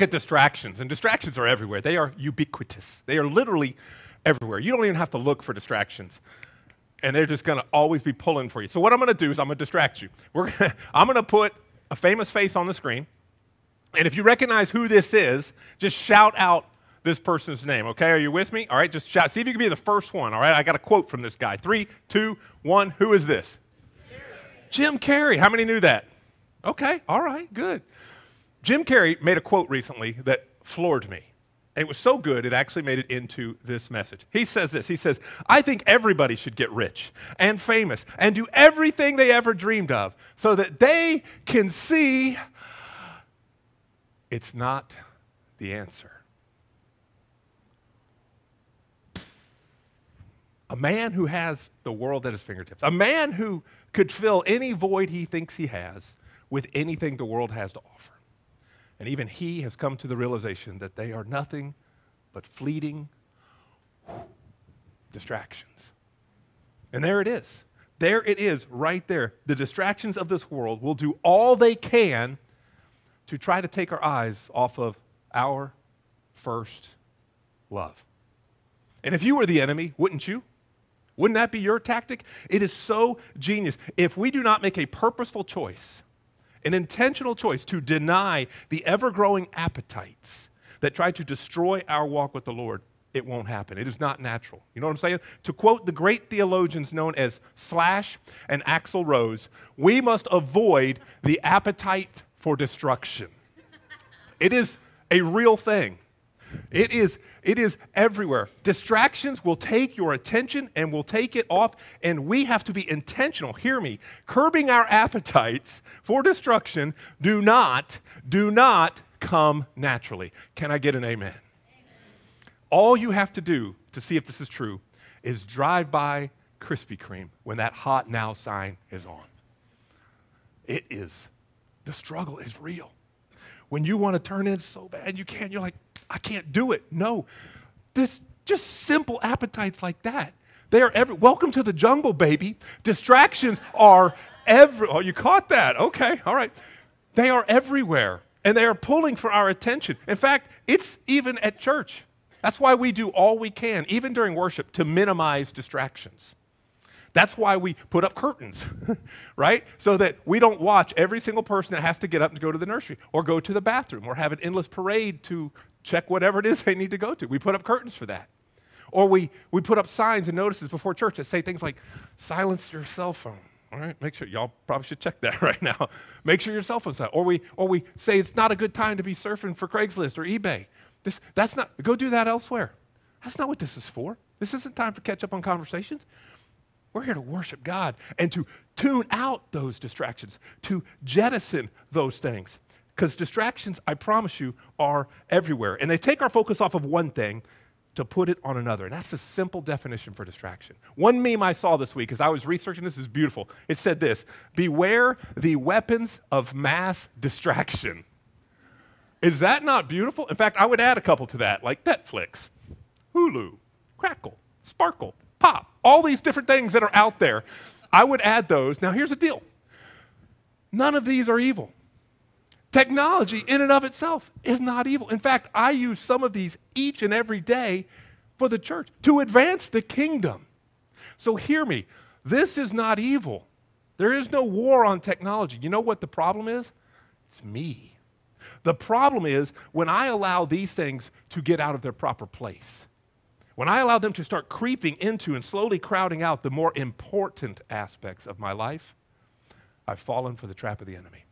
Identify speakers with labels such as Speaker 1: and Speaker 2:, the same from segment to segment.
Speaker 1: look at distractions, and distractions are everywhere. They are ubiquitous, they are literally everywhere. You don't even have to look for distractions. And they're just gonna always be pulling for you. So, what I'm gonna do is I'm gonna distract you. We're gonna, I'm gonna put a famous face on the screen. And if you recognize who this is, just shout out this person's name, okay? Are you with me? All right, just shout. See if you can be the first one, all right? I got a quote from this guy. Three, two, one. Who is this? Jim Carrey. How many knew that? Okay, all right, good. Jim Carrey made a quote recently that floored me. It was so good, it actually made it into this message. He says this He says, I think everybody should get rich and famous and do everything they ever dreamed of so that they can see it's not the answer. A man who has the world at his fingertips, a man who could fill any void he thinks he has with anything the world has to offer. And even he has come to the realization that they are nothing but fleeting distractions. And there it is. There it is, right there. The distractions of this world will do all they can to try to take our eyes off of our first love. And if you were the enemy, wouldn't you? Wouldn't that be your tactic? It is so genius. If we do not make a purposeful choice, an intentional choice to deny the ever growing appetites that try to destroy our walk with the Lord, it won't happen. It is not natural. You know what I'm saying? To quote the great theologians known as Slash and Axl Rose, we must avoid the appetite for destruction. It is a real thing. It is, it is everywhere. Distractions will take your attention and will take it off, and we have to be intentional. Hear me. Curbing our appetites for destruction do not, do not come naturally. Can I get an amen? amen? All you have to do to see if this is true is drive by Krispy Kreme when that hot now sign is on. It is the struggle is real. When you want to turn in so bad you can't, you're like, I can't do it. No. This just simple appetites like that. They are every welcome to the jungle, baby. Distractions are every oh, you caught that. Okay, all right. They are everywhere. And they are pulling for our attention. In fact, it's even at church. That's why we do all we can, even during worship, to minimize distractions. That's why we put up curtains, right? So that we don't watch every single person that has to get up and go to the nursery or go to the bathroom or have an endless parade to check whatever it is they need to go to. We put up curtains for that. Or we, we put up signs and notices before church that say things like, silence your cell phone. All right, make sure y'all probably should check that right now. Make sure your cell phone's out. Or we, or we say it's not a good time to be surfing for Craigslist or eBay. This, that's not, go do that elsewhere. That's not what this is for. This isn't time for catch up on conversations. We're here to worship God and to tune out those distractions, to jettison those things. Because distractions, I promise you, are everywhere. And they take our focus off of one thing to put it on another. And that's a simple definition for distraction. One meme I saw this week as I was researching this is beautiful. It said this Beware the weapons of mass distraction. Is that not beautiful? In fact, I would add a couple to that, like Netflix, Hulu, Crackle, Sparkle, Pop, all these different things that are out there. I would add those. Now, here's the deal none of these are evil. Technology, in and of itself, is not evil. In fact, I use some of these each and every day for the church to advance the kingdom. So, hear me. This is not evil. There is no war on technology. You know what the problem is? It's me. The problem is when I allow these things to get out of their proper place. When I allow them to start creeping into and slowly crowding out the more important aspects of my life, I've fallen for the trap of the enemy.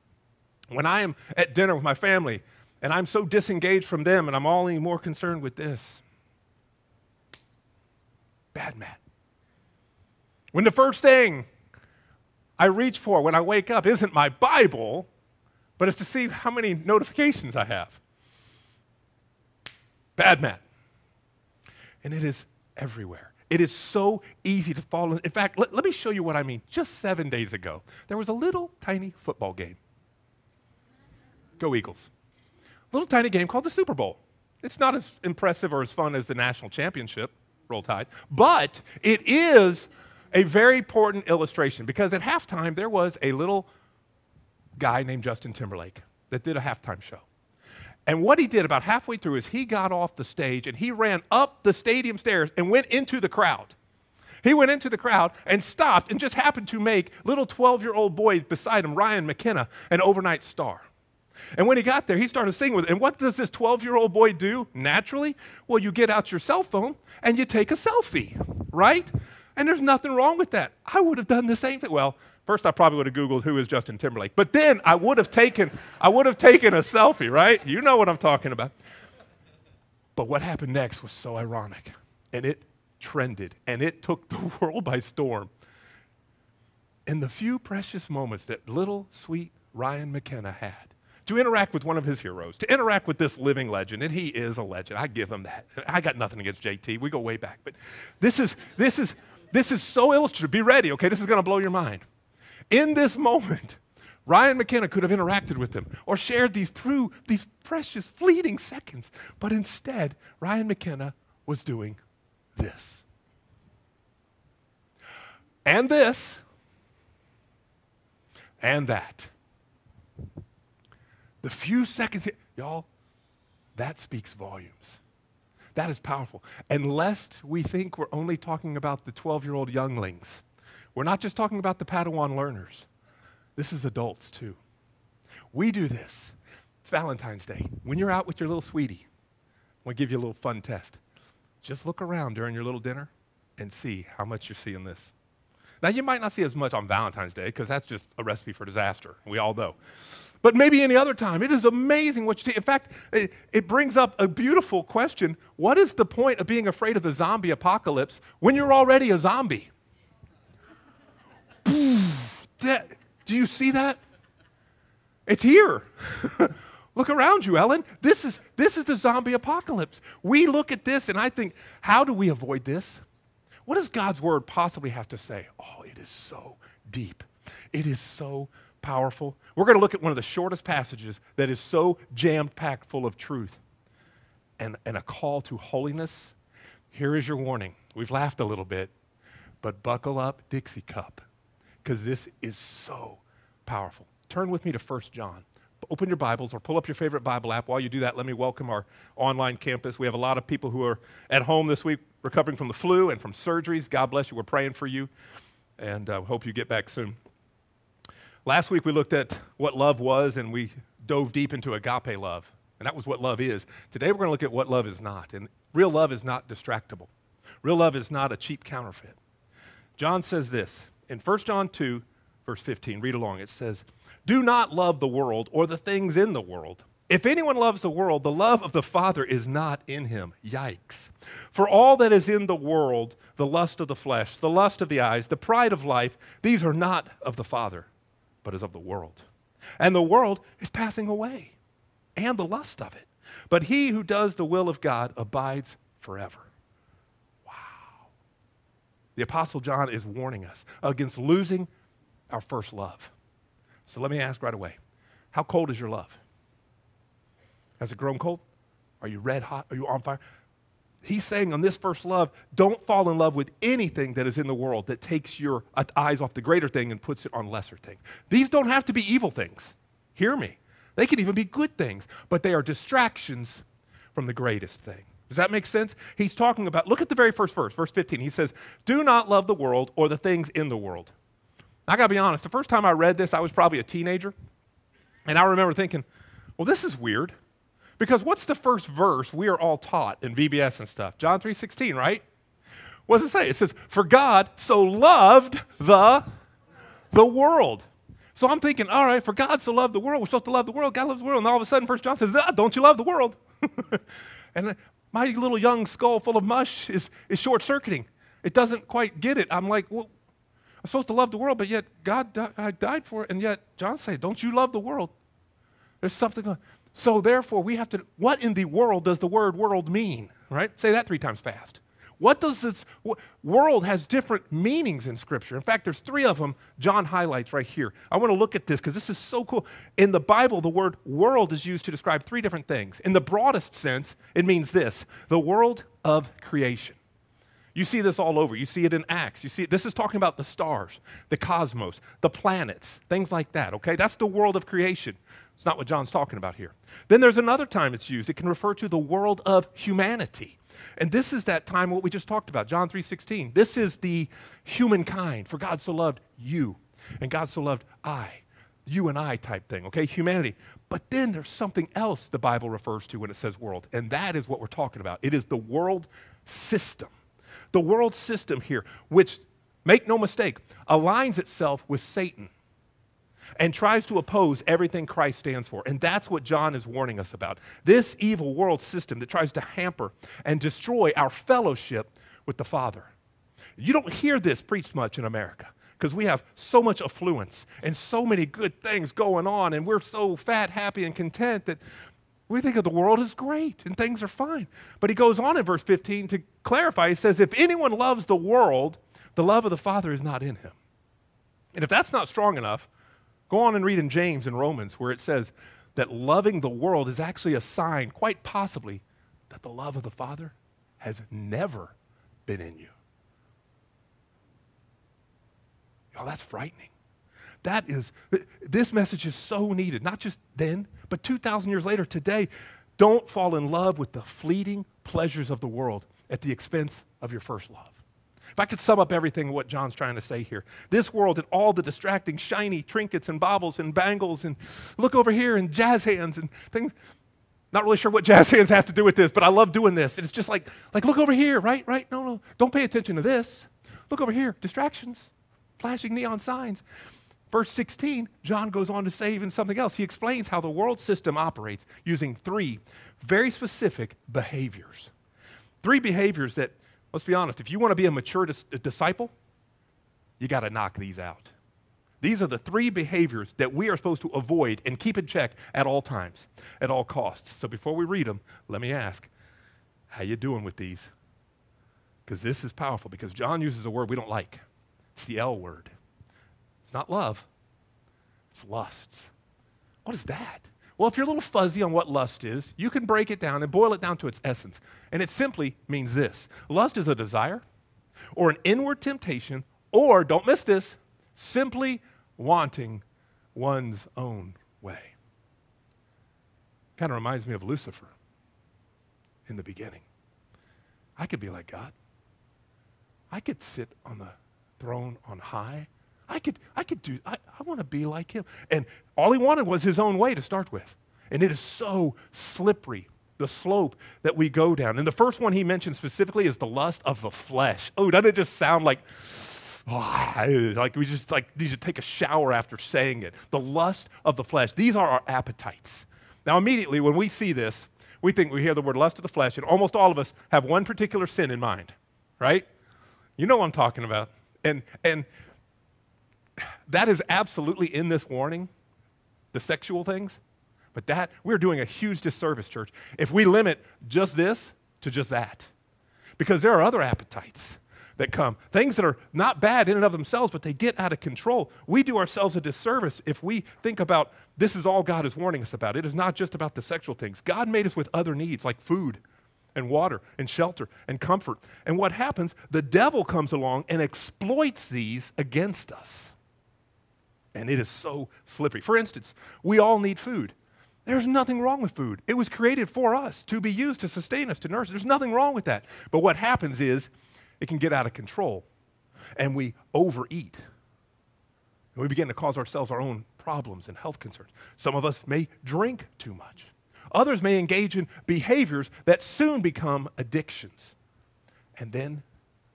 Speaker 1: When I am at dinner with my family and I'm so disengaged from them and I'm only more concerned with this, bad man. When the first thing I reach for when I wake up isn't my Bible, but it's to see how many notifications I have. Bad man. and it is everywhere. It is so easy to fall in. In fact, let, let me show you what I mean. Just seven days ago, there was a little tiny football game. Go Eagles. Little tiny game called the Super Bowl. It's not as impressive or as fun as the national championship, Roll Tide, but it is a very important illustration because at halftime there was a little guy named Justin Timberlake that did a halftime show. And what he did about halfway through is he got off the stage and he ran up the stadium stairs and went into the crowd. He went into the crowd and stopped and just happened to make little 12 year old boy beside him, Ryan McKenna, an overnight star. And when he got there, he started singing with it. And what does this 12 year old boy do naturally? Well, you get out your cell phone and you take a selfie, right? And there's nothing wrong with that. I would have done the same thing. Well, first I probably would have Googled who is Justin Timberlake, but then I would have taken, I would have taken a selfie, right? You know what I'm talking about. But what happened next was so ironic. And it trended and it took the world by storm. In the few precious moments that little sweet Ryan McKenna had to interact with one of his heroes, to interact with this living legend, and he is a legend. I give him that. I got nothing against JT. We go way back. But this is this is this is so illustrative. Be ready, okay? This is going to blow your mind. In this moment, Ryan McKenna could have interacted with him or shared these, pru- these precious fleeting seconds, but instead, Ryan McKenna was doing this. And this. And that. The few seconds, y'all, that speaks volumes. That is powerful. And lest we think we're only talking about the 12 year old younglings, we're not just talking about the Padawan learners. This is adults too. We do this. It's Valentine's Day. When you're out with your little sweetie, I'm going to give you a little fun test. Just look around during your little dinner and see how much you're seeing this. Now, you might not see as much on Valentine's Day because that's just a recipe for disaster. We all know. But maybe any other time. It is amazing what you see. In fact, it, it brings up a beautiful question. What is the point of being afraid of the zombie apocalypse when you're already a zombie? that, do you see that? It's here. Look around you, Ellen. This is, this is the zombie apocalypse. We look at this and I think, how do we avoid this? What does God's word possibly have to say? Oh, it is so deep. It is so powerful. We're going to look at one of the shortest passages that is so jam packed full of truth and, and a call to holiness. Here is your warning. We've laughed a little bit, but buckle up, Dixie Cup, because this is so powerful. Turn with me to 1 John open your Bibles or pull up your favorite Bible app. While you do that, let me welcome our online campus. We have a lot of people who are at home this week recovering from the flu and from surgeries. God bless you. We're praying for you and uh, hope you get back soon. Last week we looked at what love was and we dove deep into agape love. And that was what love is. Today we're going to look at what love is not. And real love is not distractible. Real love is not a cheap counterfeit. John says this in 1 John 2, verse 15. Read along. It says, do not love the world or the things in the world. If anyone loves the world, the love of the Father is not in him. Yikes. For all that is in the world, the lust of the flesh, the lust of the eyes, the pride of life, these are not of the Father, but is of the world. And the world is passing away, and the lust of it. But he who does the will of God abides forever. Wow. The Apostle John is warning us against losing our first love. So let me ask right away how cold is your love? Has it grown cold? Are you red hot? Are you on fire? He's saying on this first love, don't fall in love with anything that is in the world that takes your eyes off the greater thing and puts it on lesser things. These don't have to be evil things. Hear me. They can even be good things, but they are distractions from the greatest thing. Does that make sense? He's talking about, look at the very first verse, verse 15. He says, Do not love the world or the things in the world. I got to be honest, the first time I read this, I was probably a teenager. And I remember thinking, well, this is weird. Because what's the first verse we are all taught in VBS and stuff? John 3:16, right? What does it say? It says, "For God so loved the the world." So I'm thinking, all right, for God so loved the world, we're supposed to love the world. God loves the world. And all of a sudden, First John says, ah, don't you love the world? and my little young skull full of mush is, is short circuiting. It doesn't quite get it. I'm like, well, I'm supposed to love the world, but yet God di- died for it. And yet John said, Don't you love the world? There's something. So therefore, we have to. What in the world does the word world mean? Right? Say that three times fast. What does this world has different meanings in Scripture? In fact, there's three of them John highlights right here. I want to look at this because this is so cool. In the Bible, the word world is used to describe three different things. In the broadest sense, it means this the world of creation. You see this all over. You see it in Acts. You see it, this is talking about the stars, the cosmos, the planets, things like that, okay? That's the world of creation. It's not what John's talking about here. Then there's another time it's used. It can refer to the world of humanity. And this is that time what we just talked about, John 3:16. This is the humankind. For God so loved you, and God so loved I. You and I type thing, okay? Humanity. But then there's something else the Bible refers to when it says world, and that is what we're talking about. It is the world system. The world system here, which, make no mistake, aligns itself with Satan and tries to oppose everything Christ stands for. And that's what John is warning us about. This evil world system that tries to hamper and destroy our fellowship with the Father. You don't hear this preached much in America because we have so much affluence and so many good things going on, and we're so fat, happy, and content that we think of the world as great and things are fine. But he goes on in verse 15 to clarify. He says, If anyone loves the world, the love of the Father is not in him. And if that's not strong enough, go on and read in James and Romans where it says that loving the world is actually a sign, quite possibly, that the love of the Father has never been in you. Y'all, that's frightening. That is, this message is so needed, not just then, but 2,000 years later, today, don't fall in love with the fleeting pleasures of the world at the expense of your first love. If I could sum up everything what John's trying to say here, this world and all the distracting, shiny trinkets and baubles and bangles and look over here and jazz hands and things. Not really sure what jazz hands has to do with this, but I love doing this. It's just like, like look over here, right? Right? No, no. Don't pay attention to this. Look over here. Distractions, flashing neon signs. Verse 16, John goes on to say even something else. He explains how the world system operates using three very specific behaviors. Three behaviors that, let's be honest, if you want to be a mature dis- disciple, you got to knock these out. These are the three behaviors that we are supposed to avoid and keep in check at all times, at all costs. So before we read them, let me ask, how you doing with these? Because this is powerful because John uses a word we don't like. It's the L word. It's not love, it's lusts. What is that? Well, if you're a little fuzzy on what lust is, you can break it down and boil it down to its essence. And it simply means this lust is a desire or an inward temptation, or, don't miss this, simply wanting one's own way. Kind of reminds me of Lucifer in the beginning. I could be like God. I could sit on the throne on high I could, I could do, I, I want to be like him. And all he wanted was his own way to start with. And it is so slippery, the slope that we go down. And the first one he mentioned specifically is the lust of the flesh. Oh, doesn't it just sound like, oh, like we just like need to take a shower after saying it? The lust of the flesh. These are our appetites. Now, immediately when we see this, we think we hear the word lust of the flesh, and almost all of us have one particular sin in mind, right? You know what I'm talking about. And, and that is absolutely in this warning, the sexual things. But that, we're doing a huge disservice, church, if we limit just this to just that. Because there are other appetites that come, things that are not bad in and of themselves, but they get out of control. We do ourselves a disservice if we think about this is all God is warning us about. It is not just about the sexual things. God made us with other needs like food and water and shelter and comfort. And what happens? The devil comes along and exploits these against us and it is so slippery. For instance, we all need food. There's nothing wrong with food. It was created for us to be used to sustain us, to nurse. There's nothing wrong with that. But what happens is it can get out of control and we overeat. And we begin to cause ourselves our own problems and health concerns. Some of us may drink too much. Others may engage in behaviors that soon become addictions. And then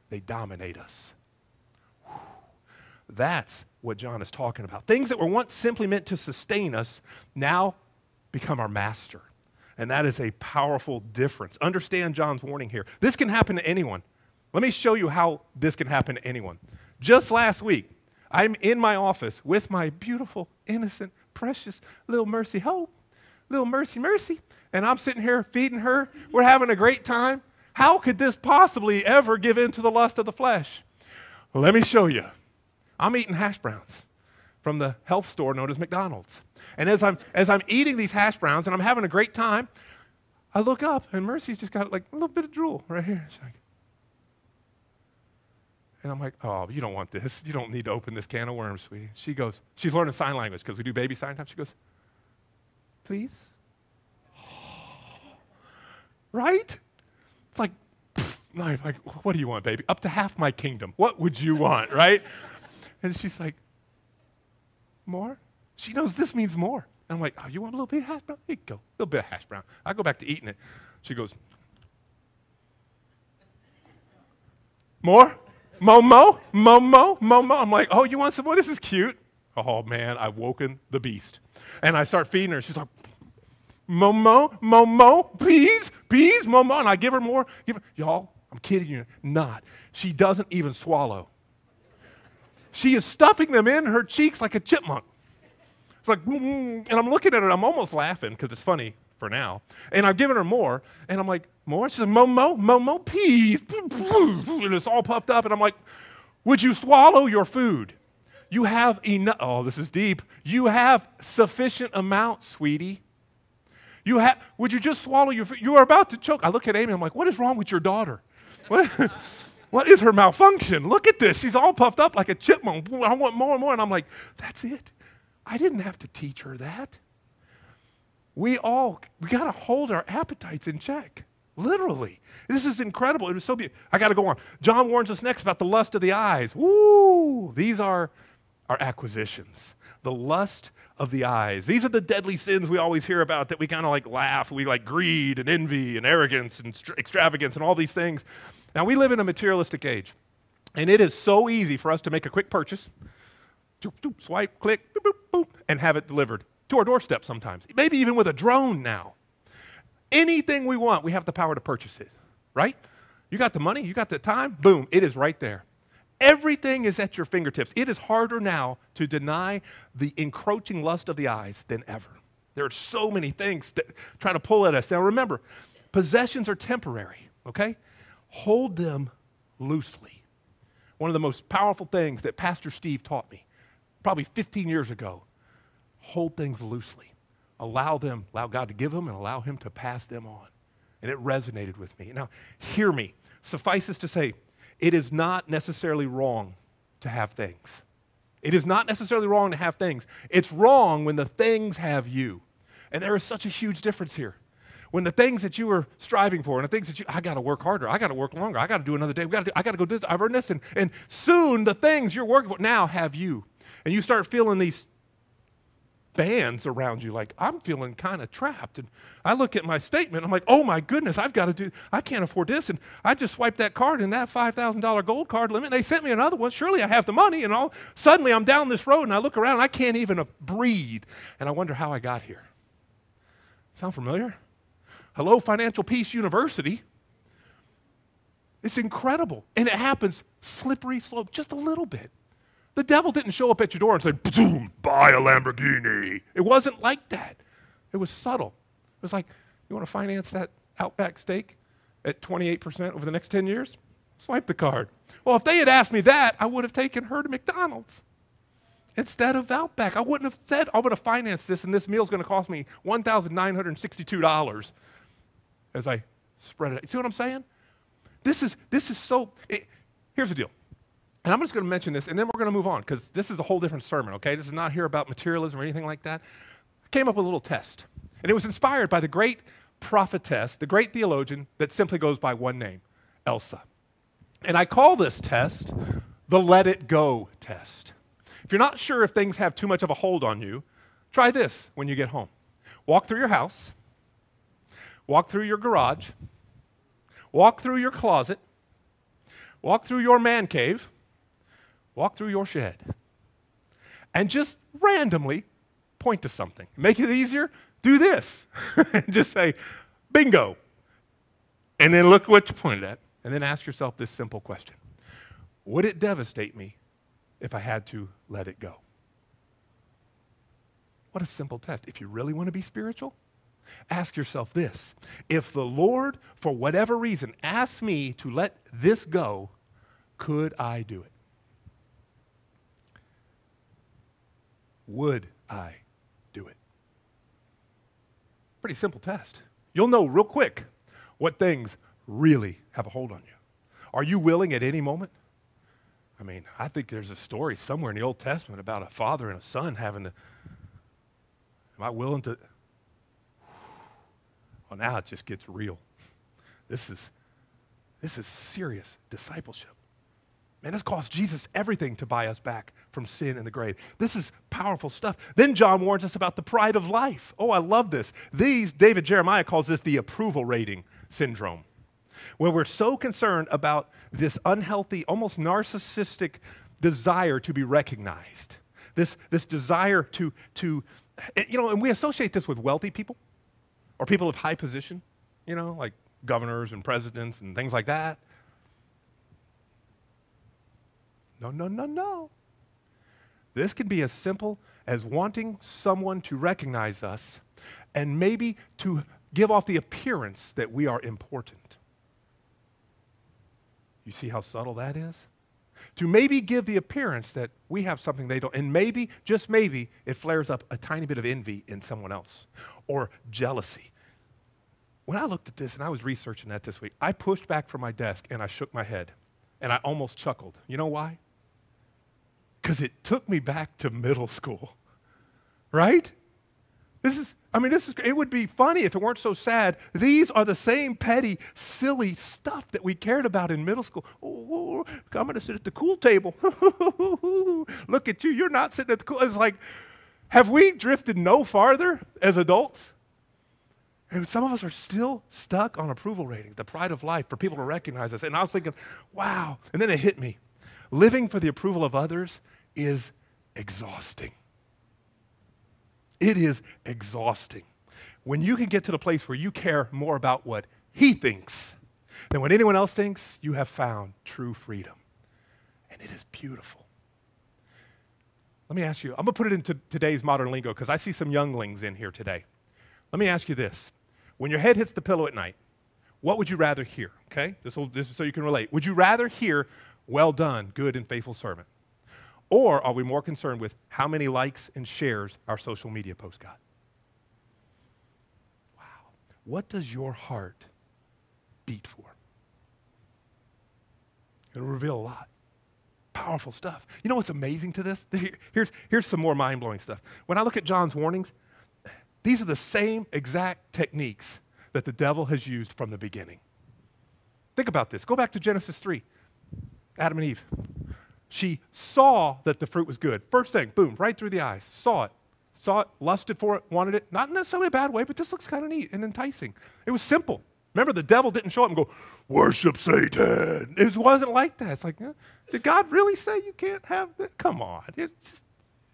Speaker 1: they dominate us. That's what John is talking about. Things that were once simply meant to sustain us now become our master. And that is a powerful difference. Understand John's warning here. This can happen to anyone. Let me show you how this can happen to anyone. Just last week, I'm in my office with my beautiful, innocent, precious little Mercy Hope, little Mercy Mercy, and I'm sitting here feeding her. We're having a great time. How could this possibly ever give in to the lust of the flesh? Let me show you. I'm eating hash browns from the health store known as McDonald's. And as I'm, as I'm eating these hash browns and I'm having a great time, I look up and Mercy's just got like a little bit of drool right here. She's like, And I'm like, oh, you don't want this. You don't need to open this can of worms, sweetie. She goes, she's learning sign language because we do baby sign time. She goes, please? right? It's like, like, what do you want, baby? Up to half my kingdom. What would you want, right? And she's like, more? She knows this means more. And I'm like, oh, you want a little bit of hash brown? Here you go, a little bit of hash brown. I go back to eating it. She goes, more? Momo? Momo? Momo? I'm like, oh, you want some more? This is cute. Oh, man, I've woken the beast. And I start feeding her. She's like, Momo, Momo, please, please, Momo. And I give her more. Give her, y'all, I'm kidding you not. She doesn't even swallow. She is stuffing them in her cheeks like a chipmunk. It's like, mm, and I'm looking at her, I'm almost laughing because it's funny for now. And I've given her more, and I'm like, more? She says, Momo, Momo, please. And it's all puffed up, and I'm like, would you swallow your food? You have enough. Oh, this is deep. You have sufficient amount, sweetie. You have, would you just swallow your food? You are about to choke. I look at Amy, I'm like, what is wrong with your daughter? What, what is her malfunction? Look at this. She's all puffed up like a chipmunk. I want more and more. And I'm like, that's it. I didn't have to teach her that. We all, we got to hold our appetites in check. Literally. This is incredible. It was so beautiful. I got to go on. John warns us next about the lust of the eyes. Woo! These are our acquisitions. The lust of the eyes. These are the deadly sins we always hear about that we kind of like laugh. We like greed and envy and arrogance and extravagance and all these things. Now, we live in a materialistic age, and it is so easy for us to make a quick purchase, swipe, click, and have it delivered to our doorstep sometimes. Maybe even with a drone now. Anything we want, we have the power to purchase it, right? You got the money, you got the time, boom, it is right there. Everything is at your fingertips. It is harder now to deny the encroaching lust of the eyes than ever. There are so many things that try to pull at us. Now remember, possessions are temporary, okay? Hold them loosely. One of the most powerful things that Pastor Steve taught me, probably 15 years ago, hold things loosely allow them, allow God to give them and allow Him to pass them on. And it resonated with me. Now, hear me. Suffices to say, it is not necessarily wrong to have things. It is not necessarily wrong to have things. It's wrong when the things have you. And there is such a huge difference here. When the things that you were striving for and the things that you, I got to work harder, I got to work longer, I got to do another day, we got to do, I got to go do this, I've earned this. And, and soon the things you're working for now have you. And you start feeling these bands around you like i'm feeling kind of trapped. And i look at my statement i'm like oh my goodness i've got to do i can't afford this. And i just swiped that card and that $5000 gold card limit and they sent me another one. Surely i have the money. And all suddenly i'm down this road and i look around and i can't even uh, breathe. And i wonder how i got here. Sound familiar hello financial peace university it's incredible and it happens slippery slope just a little bit the devil didn't show up at your door and say, boom, buy a Lamborghini. It wasn't like that. It was subtle. It was like, you want to finance that Outback steak at 28% over the next 10 years? Swipe the card. Well, if they had asked me that, I would have taken her to McDonald's instead of Outback. I wouldn't have said, I'm going to finance this and this meal is going to cost me $1,962 as I spread it. See what I'm saying? This is, this is so, it, here's the deal. And I'm just going to mention this, and then we're going to move on because this is a whole different sermon, okay? This is not here about materialism or anything like that. I came up with a little test, and it was inspired by the great prophetess, the great theologian that simply goes by one name, Elsa. And I call this test the let it go test. If you're not sure if things have too much of a hold on you, try this when you get home. Walk through your house, walk through your garage, walk through your closet, walk through your man cave, walk through your shed and just randomly point to something. Make it easier, do this. and just say, bingo. And then look what you pointed at. And then ask yourself this simple question Would it devastate me if I had to let it go? What a simple test. If you really want to be spiritual, ask yourself this If the Lord, for whatever reason, asks me to let this go, could I do it? Would I do it? Pretty simple test. You'll know real quick what things really have a hold on you. Are you willing at any moment I mean, I think there's a story somewhere in the Old Testament about a father and a son having to. Am I willing to? Well, now it just gets real. This is, this is serious discipleship. Man, this cost Jesus everything to buy us back from sin and the grave. This is powerful stuff. Then John warns us about the pride of life. Oh, I love this. These, David Jeremiah calls this the approval rating syndrome, where we're so concerned about this unhealthy, almost narcissistic desire to be recognized. This, this desire to, to, you know, and we associate this with wealthy people or people of high position, you know, like governors and presidents and things like that. No, no, no, no. This can be as simple as wanting someone to recognize us and maybe to give off the appearance that we are important. You see how subtle that is? To maybe give the appearance that we have something they don't, and maybe, just maybe, it flares up a tiny bit of envy in someone else or jealousy. When I looked at this and I was researching that this week, I pushed back from my desk and I shook my head and I almost chuckled. You know why? because it took me back to middle school, right? This is, I mean, this is, it would be funny if it weren't so sad. These are the same petty, silly stuff that we cared about in middle school. Oh, I'm going to sit at the cool table. Look at you, you're not sitting at the cool. It's like, have we drifted no farther as adults? And some of us are still stuck on approval ratings, the pride of life, for people to recognize us. And I was thinking, wow. And then it hit me. Living for the approval of others is exhausting. It is exhausting. When you can get to the place where you care more about what he thinks than what anyone else thinks, you have found true freedom. And it is beautiful. Let me ask you, I'm going to put it into today's modern lingo because I see some younglings in here today. Let me ask you this. When your head hits the pillow at night, what would you rather hear? Okay? This, will, this is so you can relate. Would you rather hear, well done, good and faithful servant? Or are we more concerned with how many likes and shares our social media post got? Wow. What does your heart beat for? It'll reveal a lot. Powerful stuff. You know what's amazing to this? Here's, here's some more mind blowing stuff. When I look at John's warnings, these are the same exact techniques that the devil has used from the beginning. Think about this. Go back to Genesis 3 Adam and Eve. She saw that the fruit was good. First thing, boom, right through the eyes. Saw it. Saw it, lusted for it, wanted it. Not necessarily a bad way, but this looks kind of neat and enticing. It was simple. Remember, the devil didn't show up and go, worship Satan. It wasn't like that. It's like, did God really say you can't have that? Come on. Just,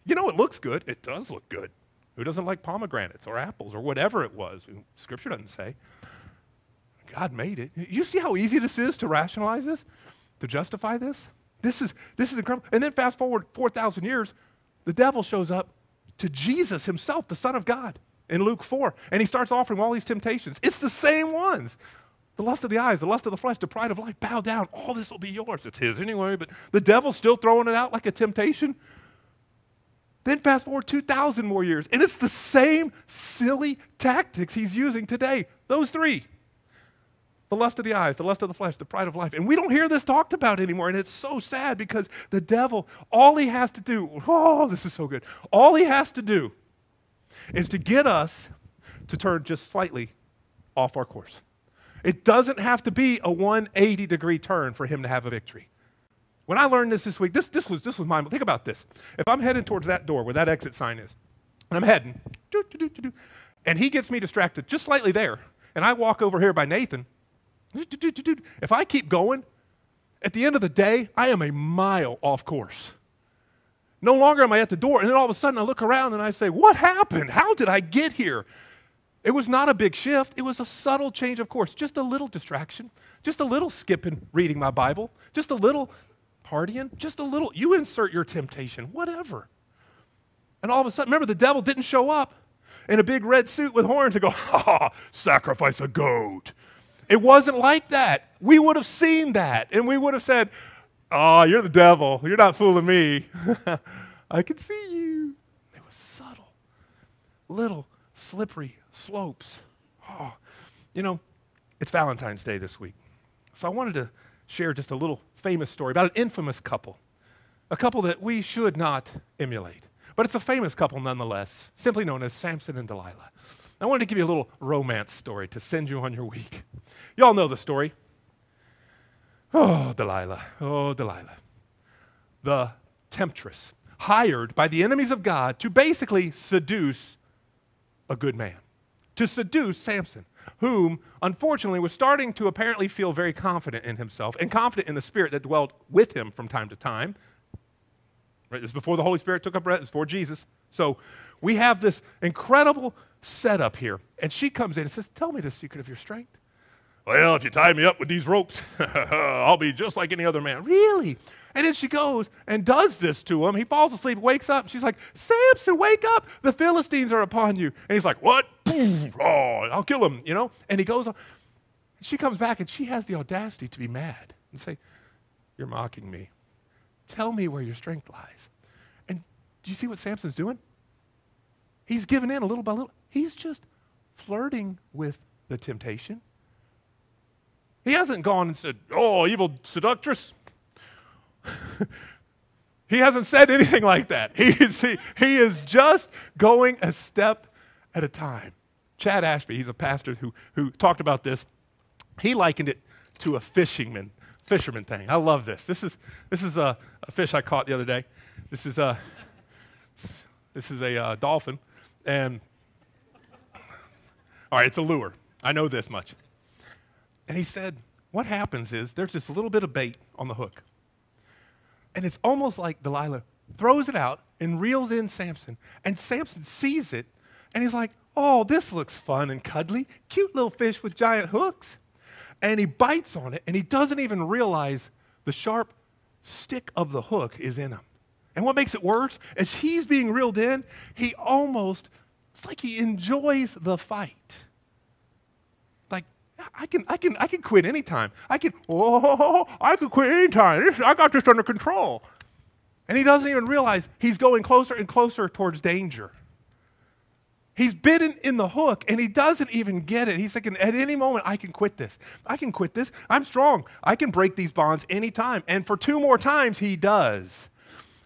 Speaker 1: you know, it looks good. It does look good. Who doesn't like pomegranates or apples or whatever it was? Scripture doesn't say. God made it. You see how easy this is to rationalize this, to justify this? This is, this is incredible. And then fast forward 4,000 years, the devil shows up to Jesus himself, the Son of God, in Luke 4, and he starts offering all these temptations. It's the same ones. The lust of the eyes, the lust of the flesh, the pride of life, bow down. All this will be yours. It's his anyway, but the devil's still throwing it out like a temptation. Then fast forward 2,000 more years, and it's the same silly tactics he's using today. Those three the lust of the eyes, the lust of the flesh, the pride of life. And we don't hear this talked about anymore. And it's so sad because the devil, all he has to do, oh, this is so good. All he has to do is to get us to turn just slightly off our course. It doesn't have to be a 180 degree turn for him to have a victory. When I learned this this week, this, this was this was mine. Think about this. If I'm heading towards that door where that exit sign is, and I'm heading, and he gets me distracted just slightly there, and I walk over here by Nathan, if I keep going, at the end of the day, I am a mile off course. No longer am I at the door, and then all of a sudden I look around and I say, What happened? How did I get here? It was not a big shift, it was a subtle change of course, just a little distraction, just a little skipping reading my Bible, just a little partying, just a little, you insert your temptation, whatever. And all of a sudden, remember, the devil didn't show up in a big red suit with horns and go, Ha sacrifice a goat. It wasn't like that. We would have seen that and we would have said, Oh, you're the devil. You're not fooling me. I can see you. It was subtle, little slippery slopes. Oh, you know, it's Valentine's Day this week. So I wanted to share just a little famous story about an infamous couple. a couple that we should not emulate. But it's a famous couple nonetheless, simply known as Samson and Delilah. I wanted to give you a little romance story to send you on your week. Y'all know the story. Oh, Delilah. Oh, Delilah. The temptress, hired by the enemies of God to basically seduce a good man, to seduce Samson, whom unfortunately was starting to apparently feel very confident in himself and confident in the spirit that dwelled with him from time to time. Right? This is before the Holy Spirit took up rest, before Jesus. So we have this incredible setup here. And she comes in and says, Tell me the secret of your strength. Well, if you tie me up with these ropes, I'll be just like any other man. Really? And then she goes and does this to him. He falls asleep, wakes up. She's like, Samson, wake up. The Philistines are upon you. And he's like, What? Oh, I'll kill him, you know? And he goes on. She comes back and she has the audacity to be mad and say, You're mocking me. Tell me where your strength lies. And do you see what Samson's doing? He's given in a little by little. He's just flirting with the temptation. He hasn't gone and said, Oh, evil seductress. he hasn't said anything like that. He is, he, he is just going a step at a time. Chad Ashby, he's a pastor who, who talked about this. He likened it to a fisherman, fisherman thing. I love this. This is, this is a, a fish I caught the other day. This is a, this is a uh, dolphin. And, all right, it's a lure. I know this much. And he said, what happens is there's this little bit of bait on the hook. And it's almost like Delilah throws it out and reels in Samson. And Samson sees it and he's like, oh, this looks fun and cuddly. Cute little fish with giant hooks. And he bites on it and he doesn't even realize the sharp stick of the hook is in him. And what makes it worse, as he's being reeled in, he almost, it's like he enjoys the fight. Like, I can, I can, I can quit anytime. I can, oh, I can quit anytime. I got this under control. And he doesn't even realize he's going closer and closer towards danger. He's bitten in the hook and he doesn't even get it. He's thinking, at any moment, I can quit this. I can quit this. I'm strong. I can break these bonds anytime. And for two more times, he does.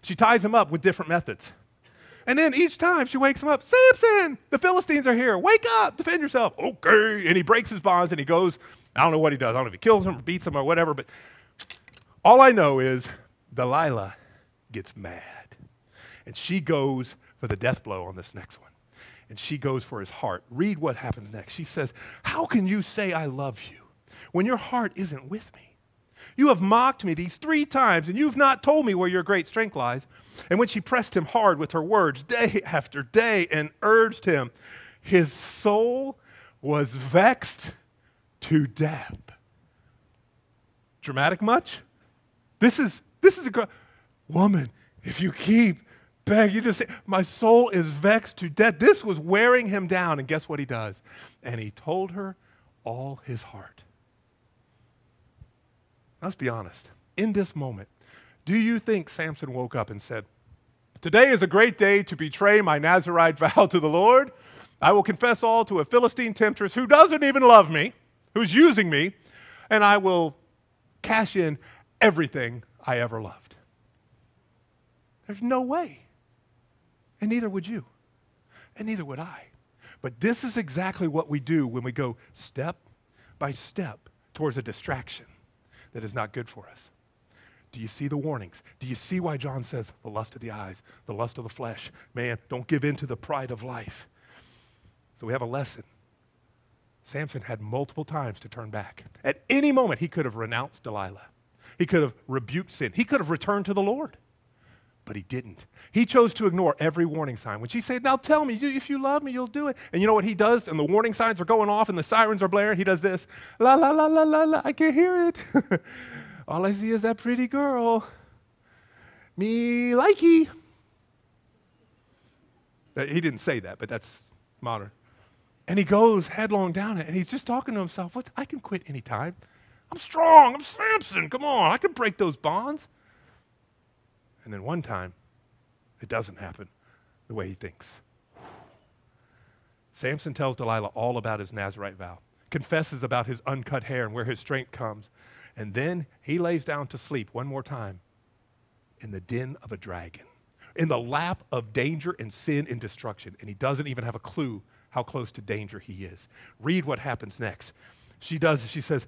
Speaker 1: She ties him up with different methods. And then each time she wakes him up, Samson, the Philistines are here. Wake up, defend yourself. Okay. And he breaks his bonds and he goes. I don't know what he does. I don't know if he kills him or beats him or whatever, but all I know is Delilah gets mad. And she goes for the death blow on this next one. And she goes for his heart. Read what happens next. She says, How can you say I love you when your heart isn't with me? You have mocked me these three times, and you've not told me where your great strength lies. And when she pressed him hard with her words day after day and urged him, his soul was vexed to death. Dramatic much? This is this is a. Woman, if you keep begging, you just say, My soul is vexed to death. This was wearing him down. And guess what he does? And he told her all his heart. Let's be honest. In this moment, do you think Samson woke up and said, Today is a great day to betray my Nazarite vow to the Lord. I will confess all to a Philistine temptress who doesn't even love me, who's using me, and I will cash in everything I ever loved. There's no way. And neither would you. And neither would I. But this is exactly what we do when we go step by step towards a distraction that is not good for us. Do you see the warnings? Do you see why John says the lust of the eyes, the lust of the flesh? Man, don't give in to the pride of life. So we have a lesson. Samson had multiple times to turn back. At any moment, he could have renounced Delilah. He could have rebuked sin. He could have returned to the Lord. But he didn't. He chose to ignore every warning sign. When she said, Now tell me, if you love me, you'll do it. And you know what he does? And the warning signs are going off and the sirens are blaring. He does this La, la, la, la, la, la. I can't hear it. All I see is that pretty girl. Me likey. Uh, he didn't say that, but that's modern. And he goes headlong down it, and he's just talking to himself. What? I can quit anytime. I'm strong. I'm Samson. Come on. I can break those bonds. And then one time, it doesn't happen the way he thinks. Samson tells Delilah all about his Nazarite vow, confesses about his uncut hair and where his strength comes, and then he lays down to sleep one more time in the den of a dragon, in the lap of danger and sin and destruction, and he doesn't even have a clue how close to danger he is. Read what happens next. She does, she says,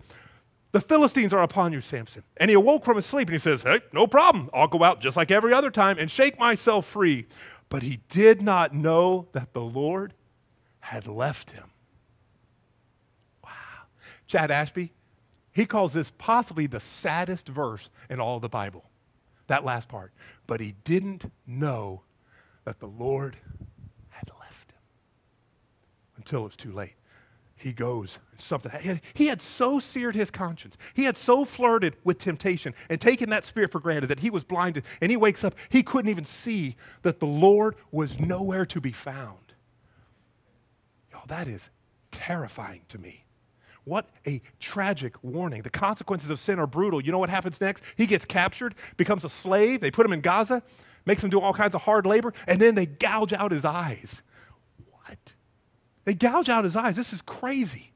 Speaker 1: The Philistines are upon you, Samson. And he awoke from his sleep and he says, Hey, no problem. I'll go out just like every other time and shake myself free. But he did not know that the Lord had left him. Wow. Chad Ashby, he calls this possibly the saddest verse in all the Bible. That last part. But he didn't know that the Lord had left him until it was too late. He goes, something. He had, so seared his conscience. He had so flirted with temptation and taken that spirit for granted that he was blinded. And he wakes up, he couldn't even see that the Lord was nowhere to be found. Y'all, that is terrifying to me. What a tragic warning. The consequences of sin are brutal. You know what happens next? He gets captured, becomes a slave. They put him in Gaza, makes him do all kinds of hard labor, and then they gouge out his eyes. What? They gouge out his eyes. This is crazy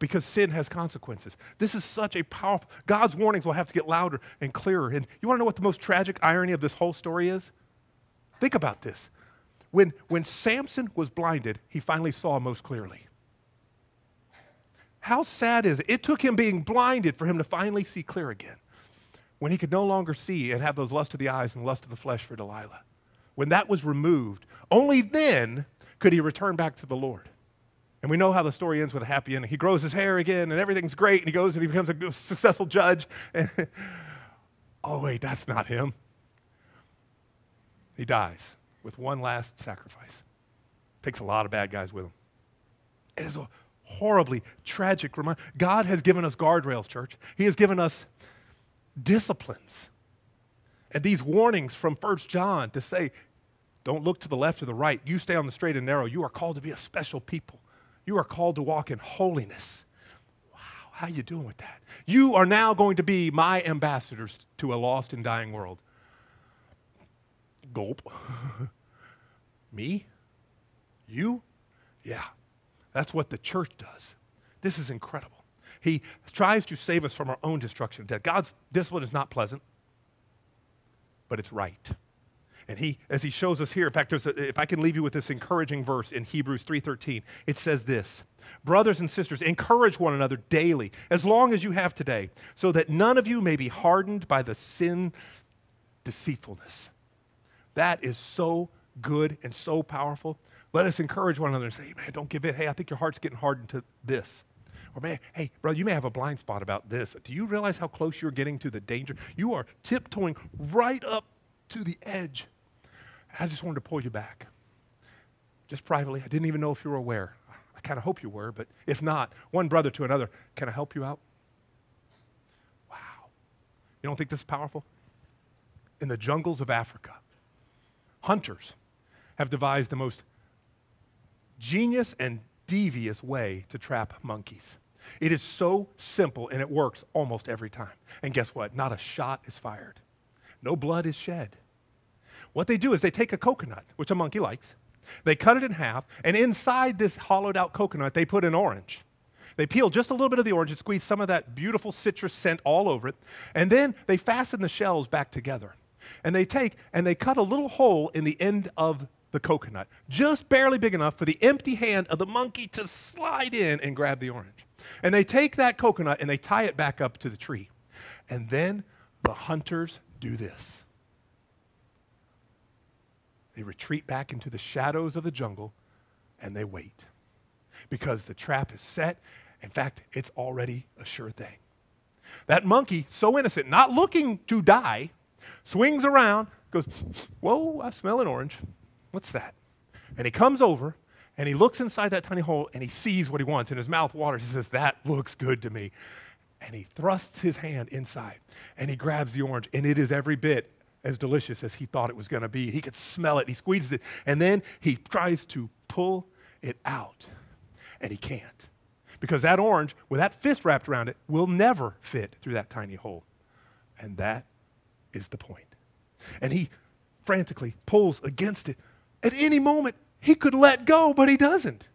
Speaker 1: because sin has consequences. This is such a powerful, God's warnings will have to get louder and clearer. And you want to know what the most tragic irony of this whole story is? Think about this. When, when Samson was blinded, he finally saw most clearly. How sad is it? It took him being blinded for him to finally see clear again. When he could no longer see and have those lust of the eyes and lust of the flesh for Delilah. When that was removed, only then could he return back to the Lord. And we know how the story ends with a happy ending. He grows his hair again and everything's great and he goes and he becomes a successful judge. oh, wait, that's not him. He dies with one last sacrifice. Takes a lot of bad guys with him. It is a horribly tragic reminder. God has given us guardrails, church. He has given us disciplines. And these warnings from First John to say, don't look to the left or the right. You stay on the straight and narrow. You are called to be a special people. You are called to walk in holiness. Wow, how you doing with that? You are now going to be my ambassadors to a lost and dying world. Gulp. Me? You? Yeah. That's what the church does. This is incredible. He tries to save us from our own destruction and death. God's discipline is not pleasant, but it's right. And he, as he shows us here, in fact, a, if I can leave you with this encouraging verse in Hebrews 3.13, it says this, Brothers and sisters, encourage one another daily, as long as you have today, so that none of you may be hardened by the sin deceitfulness. That is so good and so powerful. Let us encourage one another and say, man, don't give in. Hey, I think your heart's getting hardened to this. Or, man, hey, brother, you may have a blind spot about this. Do you realize how close you're getting to the danger? You are tiptoeing right up to the edge. I just wanted to pull you back. Just privately. I didn't even know if you were aware. I kind of hope you were, but if not, one brother to another, can I help you out? Wow. You don't think this is powerful? In the jungles of Africa, hunters have devised the most genius and devious way to trap monkeys. It is so simple and it works almost every time. And guess what? Not a shot is fired, no blood is shed. What they do is they take a coconut, which a monkey likes, they cut it in half, and inside this hollowed out coconut, they put an orange. They peel just a little bit of the orange and squeeze some of that beautiful citrus scent all over it, and then they fasten the shells back together. And they take and they cut a little hole in the end of the coconut, just barely big enough for the empty hand of the monkey to slide in and grab the orange. And they take that coconut and they tie it back up to the tree. And then the hunters do this. They retreat back into the shadows of the jungle and they wait because the trap is set. In fact, it's already a sure thing. That monkey, so innocent, not looking to die, swings around, goes, Whoa, I smell an orange. What's that? And he comes over and he looks inside that tiny hole and he sees what he wants and his mouth waters. He says, That looks good to me. And he thrusts his hand inside and he grabs the orange, and it is every bit as delicious as he thought it was going to be. He could smell it, he squeezes it, and then he tries to pull it out, and he can't. Because that orange, with that fist wrapped around it, will never fit through that tiny hole. And that is the point. And he frantically pulls against it, at any moment, he could let go, but he doesn't.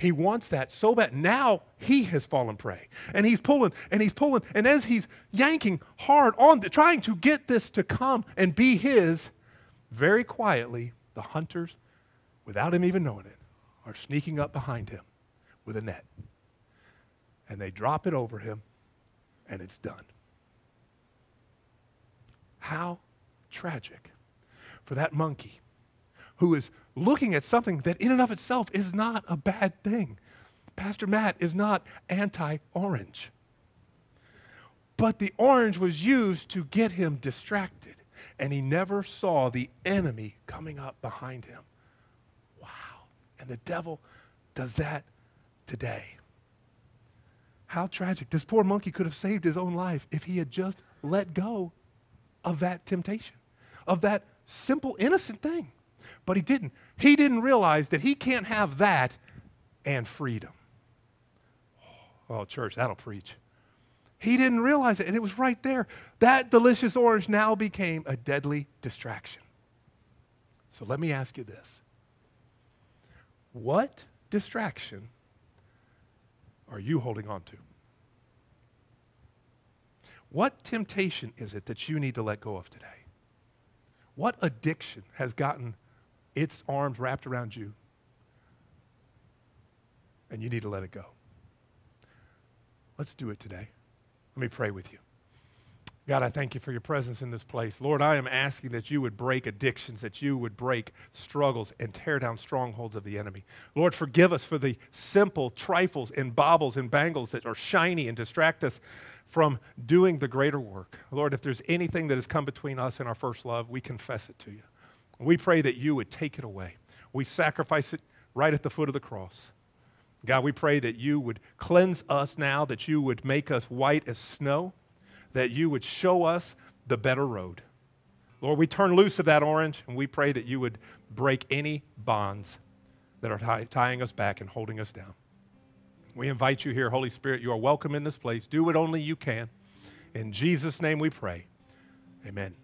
Speaker 1: He wants that so bad. Now he has fallen prey. And he's pulling and he's pulling. And as he's yanking hard on, the, trying to get this to come and be his, very quietly, the hunters, without him even knowing it, are sneaking up behind him with a net. And they drop it over him, and it's done. How tragic for that monkey who is looking at something that, in and of itself, is not a bad thing. Pastor Matt is not anti orange. But the orange was used to get him distracted, and he never saw the enemy coming up behind him. Wow. And the devil does that today. How tragic. This poor monkey could have saved his own life if he had just let go of that temptation, of that simple, innocent thing. But he didn't. He didn't realize that he can't have that and freedom. Oh, church, that'll preach. He didn't realize it, and it was right there. That delicious orange now became a deadly distraction. So let me ask you this What distraction are you holding on to? What temptation is it that you need to let go of today? What addiction has gotten its arms wrapped around you and you need to let it go? Let's do it today. Let me pray with you. God, I thank you for your presence in this place. Lord, I am asking that you would break addictions, that you would break struggles and tear down strongholds of the enemy. Lord, forgive us for the simple trifles and baubles and bangles that are shiny and distract us from doing the greater work. Lord, if there's anything that has come between us and our first love, we confess it to you. We pray that you would take it away. We sacrifice it right at the foot of the cross. God, we pray that you would cleanse us now, that you would make us white as snow, that you would show us the better road. Lord, we turn loose of that orange and we pray that you would break any bonds that are tie- tying us back and holding us down. We invite you here, Holy Spirit. You are welcome in this place. Do what only you can. In Jesus' name we pray. Amen.